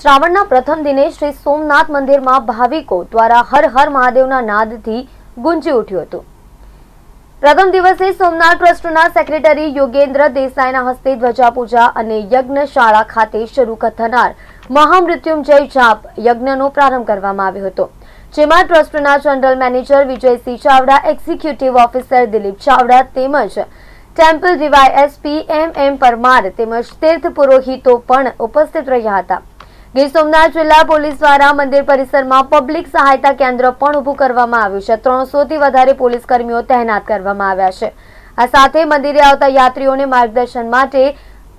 શ્રાવણના પ્રથમ દિને શ્રી સોમનાથ મંદિરમાં ભાવિકો દ્વારા હર હર મહાદેવના નાદથી ગુંજી ઉઠ્યું હતું. પ્રથમ દિવસે સોમનાથ ટ્રસ્ટના સેક્રેટરી યોગેન્દ્ર દેસાઈના હસ્તે ધ્વજાપૂજા અને યજ્ઞશાળા ખાતે શરૂ થનાર મહામૃત્યુંજય જાપ યજ્ઞનો પ્રારંભ કરવામાં આવ્યો હતો. જેમાં ટ્રસ્ટના general manager Vijaysinh Chavda, executive officer Dilip Chavda તેમજ temple DY SP M M Parmar તેમજ તીર્થ પુરોહિતો પણ ઉપસ્થિત રહ્યા હતા. ગીર સોમનાથ જિલ્લા પોલીસ દ્વારા મંદિર પરિસરમાં પબ્લિક સહાયતા કેન્દ્ર પણ ઊભું કરવામાં આવ્યું છે. ત્રણસો થી વધારે પોલીસ કર્મીઓ તહેનાત કરવામાં આવ્યા છે. આ સાથે મંદિરે આવતા યાત્રીઓને માર્ગદર્શન માટે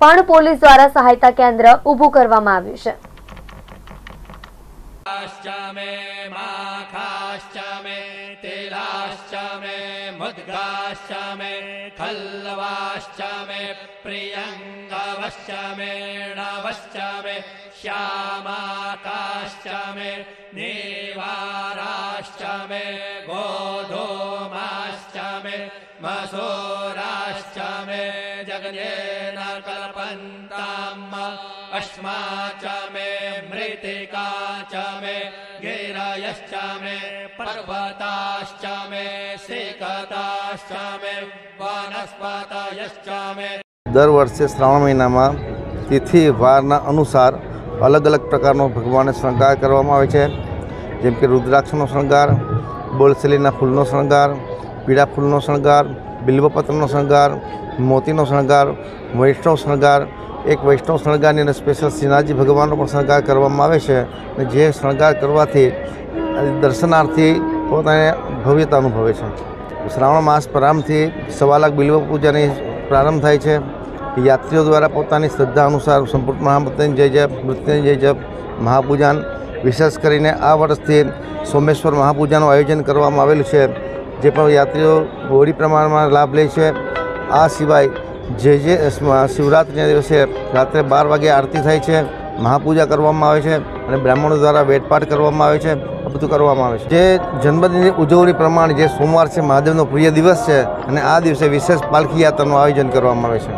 પણ પોલીસ દ્વારા સહાયતા કેન્દ્ર ઊભું કરવામાં આવ્યું છે. श्च मे तिलाश्च मे मुद्गाश्च मे खल्वाश्च मे प्रियङ्गवश्च मे णवश्च मे श्यामाकाश्च मे नीवाराश्च मे गोधूमाश्च मे मसूराश्च मे जगन्येन कल्पन्ताम् अश्मा च मे मृत्तिका च मे गिरयश्च मे पर्वताश्च मे सिकताश्च मे वनस्पतयश्च मे દર વર્ષે શ્રાવણ મહિનામાં તિથિ વારના અનુસાર અલગ અલગ પ્રકારનો ભગવાનને શણગાર કરવામાં આવે છે જેમ કે રુદ્રાક્ષનો શણગાર બોલસેલીના ફૂલનો શણગાર પીળા ફૂલનો શણગાર બિલ્વપત્રનો શણગાર મોતીનો શણગાર, વૈષ્ણવ શણગાર, એક વૈષ્ણવ શણગારની અને સ્પેશિયલ શ્રીનાથજી ભગવાનનો પણ શણગાર કરવામાં આવે છે અને જે શણગાર કરવાથી દર્શનાર્થી પોતાને ભવ્યતા અનુભવે છે. શ્રાવણ માસ પ્રારંભથી સવા લાખ બિલ્વ પૂજાની પ્રારંભ થાય છે. યાત્રીઓ દ્વારા પોતાની શ્રદ્ધા અનુસાર સંપૂર્ણ મહામૃત્યુંજય જપ મૃત્યુંજય જપ મહાપૂજન. વિશેષ કરીને આ વર્ષથી સોમેશ્વર મહાપૂજાનું આયોજન કરવામાં આવેલું છે. જે પણ યાત્રીઓ હોળી પ્રમાણમાં લાભ લે છે આ સિવાય જે જે શિવરાત્રિના દિવસે રાત્રે બાર વાગે આરતી થાય છે, મહાપૂજા કરવામાં આવે છે અને બ્રાહ્મણો દ્વારા વેટપાટ કરવામાં આવે છે, આ બધું કરવામાં આવે છે. જે જન્મદિનની ઉજવણી પ્રમાણે જે સોમવાર છે, મહાદેવનો પ્રિય દિવસ છે અને આ દિવસે વિશેષ પાલખી યાત્રાનું આયોજન કરવામાં આવે છે.